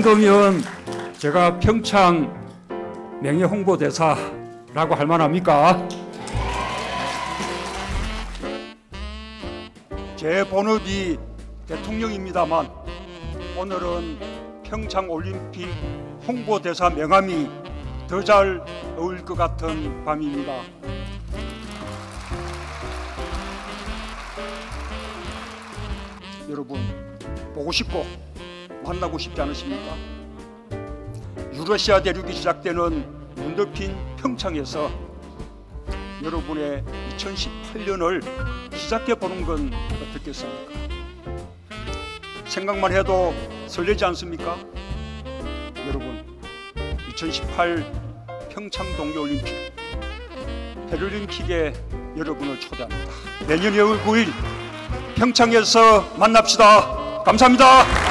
정도면 제가 평창 명예 홍보대사라고 할 만합니까? 제 본업이 대통령입니다만 오늘은 평창 올림픽 홍보대사 명함이 더 잘 어울릴 것 같은 밤입니다. 여러분 보고 싶고 만나고 싶지 않으십니까? 유러시아 대륙이 시작되는 눈 덮인 평창에서 여러분의 2018년을 시작해 보는 건 어떻겠습니까? 생각만 해도 설레지 않습니까? 여러분 2018 평창 동계올림픽 패럴림픽에 여러분을 초대합니다. 내년 2월 9일 평창에서 만납시다. 감사합니다.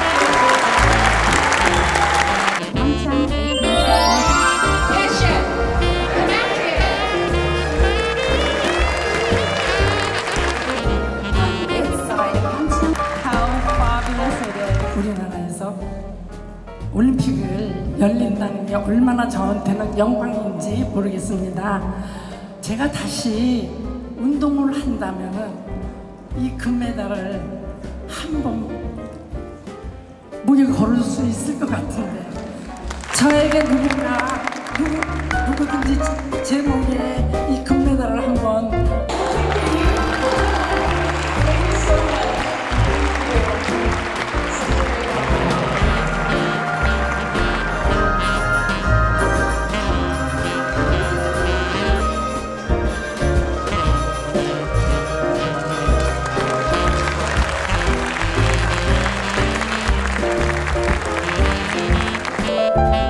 올림픽을 열린다는 게 얼마나 저한테는 영광인지 모르겠습니다. 제가 다시 운동을 한다면 이 금메달을 한 번 목에 걸을 수 있을 것 같은데 저에게 누군가 누구, 누구든지 제 목에 Bye.